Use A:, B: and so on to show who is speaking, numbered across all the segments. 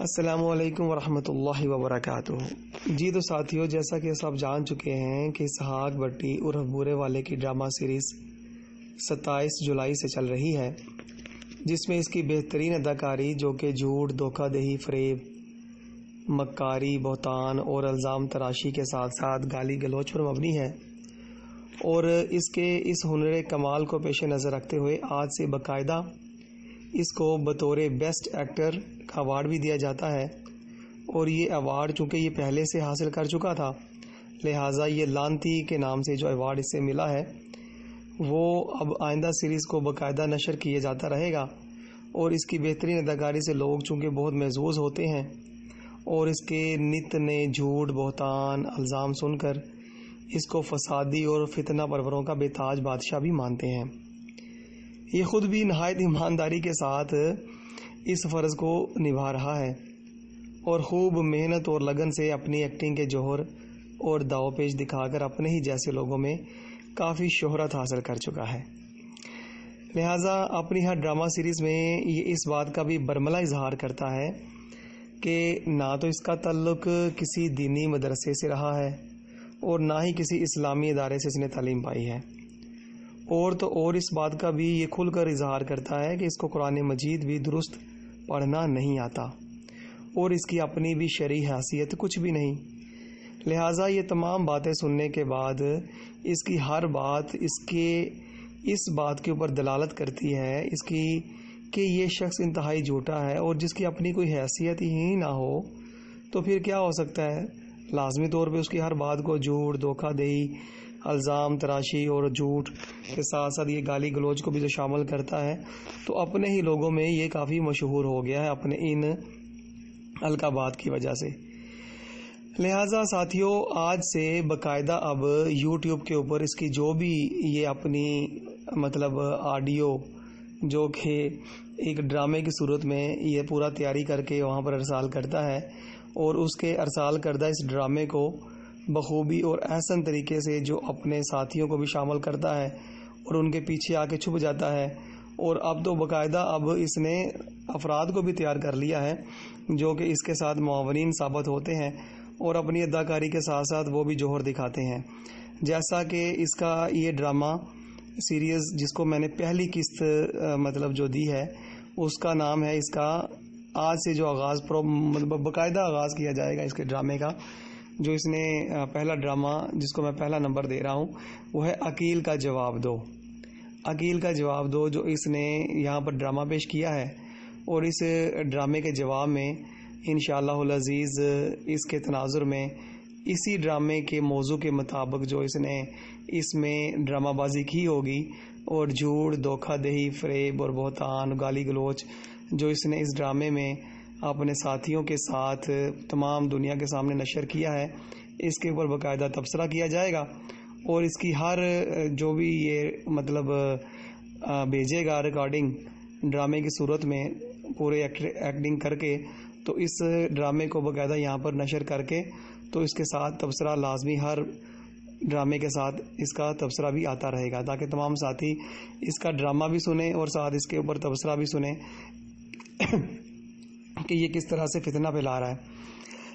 A: السلام علیکم ورحمۃ اللہ وبرکاتہ۔ جی تو ساتھیوں جیسا کہ سب جان چکے ہیں کہ سہاگ بٹی عرف بورے والے کی ڈرامہ سیریز ستائیس جولائی سے چل رہی ہے، جس میں اس کی بہترین اداکاری جو کہ جھوٹ، دھوکہ دہی، فریب، مکاری، بہتان اور الزام تراشی کے ساتھ ساتھ گالی گلوچ پر مبنی ہے۔ اور اس کے اس ہنر کمال کو پیش نظر رکھتے ہوئے آج سے باقاعدہ اس کو بطور بیسٹ ایکٹر ایوارڈ بھی دیا جاتا ہے۔ اور یہ ایوارڈ چونکہ یہ پہلے سے حاصل کر چکا تھا، لہٰذا یہ لانتی کے نام سے جو ایوارڈ اس سے ملا ہے، وہ اب آئندہ سیریز کو باقاعدہ نشر کیا جاتا رہے گا۔ اور اس کی بہترین اداکاری سے لوگ چونکہ بہت محظوظ ہوتے ہیں، اور اس کے نت نے جھوٹ، بہتان، الزام سن کر اس کو فسادی اور فتنہ پروروں کا بے تاج بادشاہ بھی مانتے ہیں۔ یہ خود بھی نہایت ایمانداری کے ساتھ اس فرض کو نبھا رہا ہے اور خوب محنت اور لگن سے اپنی ایکٹنگ کے جوہر اور داؤ پیش دکھا کر اپنے ہی جیسے لوگوں میں کافی شہرت حاصل کر چکا ہے۔ لہٰذا اپنی ہر ڈرامہ سیریز میں یہ اس بات کا بھی برملا اظہار کرتا ہے کہ نہ تو اس کا تعلق کسی دینی مدرسے سے رہا ہے اور نہ ہی کسی اسلامی ادارے سے اس نے تعلیم پائی ہے۔ اور تو اور اس بات کا بھی یہ کھل کر اظہار کرتا ہے کہ اس کو قرآن مجید بھی درست پڑھنا نہیں آتا اور اس کی اپنی بھی شرعی حیثیت کچھ بھی نہیں۔ لہٰذا یہ تمام باتیں سننے کے بعد اس کی ہر بات، اس کے، اس بات کے اوپر دلالت کرتی ہے، اس کی کہ یہ شخص انتہائی جھوٹا ہے اور جس کی اپنی کوئی حیثیت ہی نہ ہو تو پھر کیا ہو سکتا ہے؟ لازمی طور پہ اس کی ہر بات کو جھوٹ، دھوکہ دہی الزام، تراشی اور جھوٹ کے ساتھ ساتھ یہ گالی گلوچ کو بھی جو شامل کرتا ہے، تو اپنے ہی لوگوں میں یہ کافی مشہور ہو گیا ہے اپنے ان القابات کی وجہ سے۔ لہٰذا ساتھیوں، آج سے باقاعدہ اب یوٹیوب کے اوپر اس کی جو بھی یہ اپنی مطلب آڈیو جو کہ ایک ڈرامے کی صورت میں یہ پورا تیاری کر کے وہاں پر ارسال کرتا ہے اور اس کے ارسال کردہ اس ڈرامے کو بخوبی اور احسن طریقے سے جو اپنے ساتھیوں کو بھی شامل کرتا ہے اور ان کے پیچھے آ کے چھپ جاتا ہے اور اب تو باقاعدہ اب اس نے افراد کو بھی تیار کر لیا ہے جو کہ اس کے ساتھ معاونین ثابت ہوتے ہیں اور اپنی اداکاری کے ساتھ ساتھ وہ بھی جوہر دکھاتے ہیں۔ جیسا کہ اس کا یہ ڈرامہ سیریز جس کو میں نے پہلی قسط مطلب جو دی ہے، اس کا نام ہے اس کا آج سے جو آغاز، پرو مطلب باقاعدہ آغاز کیا جائے گا اس کے ڈرامے کا۔ جو اس نے پہلا ڈرامہ جس کو میں پہلا نمبر دے رہا ہوں، وہ ہے عقیل کا جواب دو۔ عقیل کا جواب دو جو اس نے یہاں پر ڈرامہ پیش کیا ہے اور اس ڈرامے کے جواب میں انشاءاللہ العزیز اس کے تناظر میں اسی ڈرامے کے موضوع کے مطابق جو اس نے اس میں ڈرامہ بازی کی ہوگی اور جھوٹ، دھوکہ دہی، فریب اور بہتان، گالی گلوچ جو اس نے اس ڈرامے میں اپنے ساتھیوں کے ساتھ تمام دنیا کے سامنے نشر کیا ہے، اس کے اوپر باقاعدہ تبصرہ کیا جائے گا اور اس کی ہر جو بھی یہ مطلب بھیجے گا ریکارڈنگ ڈرامے کی صورت میں پورے ایکٹنگ کر کے، تو اس ڈرامے کو باقاعدہ یہاں پر نشر کر کے، تو اس کے ساتھ تبصرہ لازمی ہر ڈرامے کے ساتھ اس کا تبصرہ بھی آتا رہے گا۔ تاکہ تمام ساتھی اس کا ڈرامہ بھی سنیں اور ساتھ اس کے اوپر تبصرہ بھی سنیں۔ کہ یہ کس طرح سے فتنہ پھیلا رہا ہے۔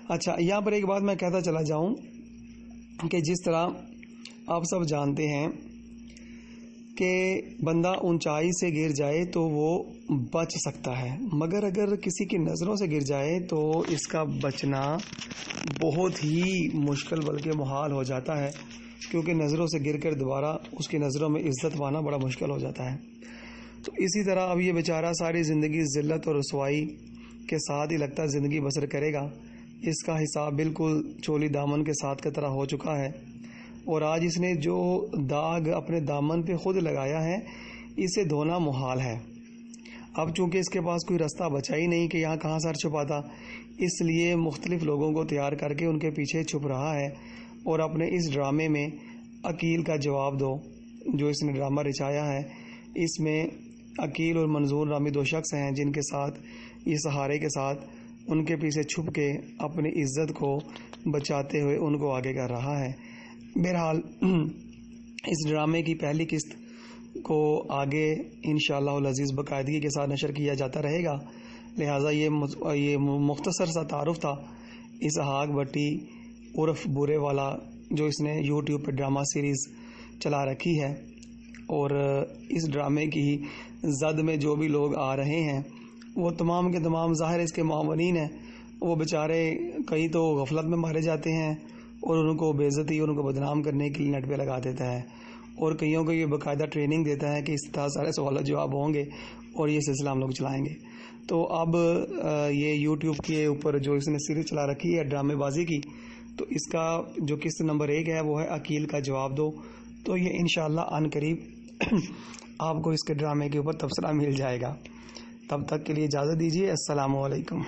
A: اچھا یہاں پر ایک بات میں کہتا چلا جاؤں کہ جس طرح آپ سب جانتے ہیں کہ بندہ اونچائی سے گر جائے تو وہ بچ سکتا ہے، مگر اگر کسی کی نظروں سے گر جائے تو اس کا بچنا بہت ہی مشکل بلکہ محال ہو جاتا ہے، کیونکہ نظروں سے گر کر دوبارہ اس کی نظروں میں عزت پانا بڑا مشکل ہو جاتا ہے۔ تو اسی طرح اب یہ بیچارہ ساری زندگی ذلت اور رسوائی کے ساتھ ہی لگتا زندگی بسر کرے گا۔ اس کا حساب بالکل چولی دامن کے ساتھ کی طرح ہو چکا ہے۔ اور آج اس نے جو داغ اپنے دامن پہ خود لگایا ہے، اسے دھونا محال ہے۔ اب چونکہ اس کے پاس کوئی رستہ بچا ہی نہیں کہ یہاں کہاں سر چھپاتا، اس لیے مختلف لوگوں کو تیار کر کے ان کے پیچھے چھپ رہا ہے۔ اور اپنے اس ڈرامے میں عقیل کا جواب دو، جو اس نے ڈرامہ رچایا ہے، اس میں عقیل اور منظور رامی دو شخص ہیں جن کے ساتھ، یہ سہارے کے ساتھ ان کے پیچھے چھپ کے اپنی عزت کو بچاتے ہوئے ان کو آگے کر رہا ہے۔ بہرحال، اس ڈرامے کی پہلی قسط کو آگے انشاءاللہ العزیز باقاعدگی کے ساتھ نشر کیا جاتا رہے گا۔ لہٰذا یہ یہ مختصر سا تعارف تھا۔ اسحاق بٹی عرف برے والا جو اس نے یوٹیوب پہ ڈرامہ سیریز چلا رکھی ہے اور اس ڈرامے کی زد میں جو بھی لوگ آ رہے ہیں، وہ تمام کے تمام ظاہر اس کے معاونین ہیں۔ وہ بیچارے کئی تو غفلت میں مارے جاتے ہیں اور ان کو بےزتی اور ان کو بدنام کرنے کے لیے نیٹ پہ لگا دیتا ہے۔ اور کئیوں کو یہ باقاعدہ ٹریننگ دیتا ہے کہ اس طرح سارے سوالات جواب ہوں گے اور یہ سلسلہ ہم لوگ چلائیں گے۔ تو اب یہ یوٹیوب کے اوپر جو اس نے سیریز چلا رکھی ہے ڈرامے بازی کی، تو اس کا جو قسط نمبر ایک ہے، وہ ہے عقیل کا جواب دو۔ تو یہ انشاءاللہ ان قریب آپ کو اس کے ڈرامے کے اوپر تبصرہ مل جائے گا۔ تب تک کے لیے اجازت دیجیے السلام علیکم۔